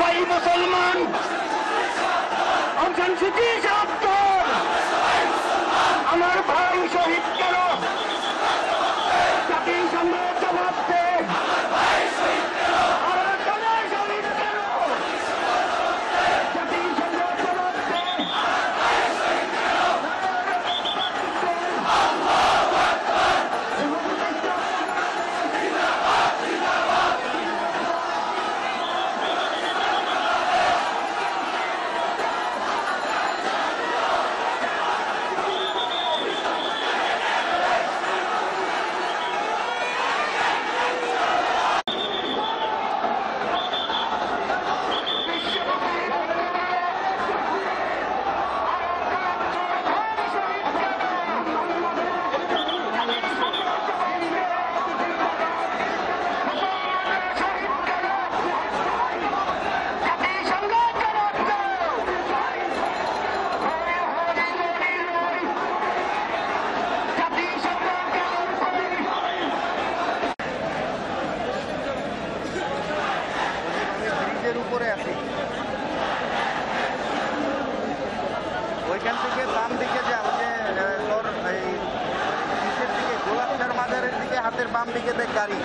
ভাই মুসলমান। আমার ভাই শহীদ ওইখান থেকে বাম দিকে যা ওই যে তোর এই দিকে গোলাপচার মাজারের দিকে, হাতের বাম দিকে দেখ গাড়ি।